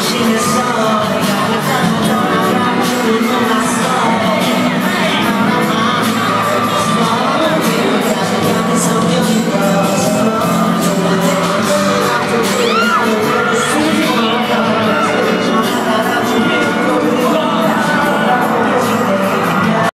She is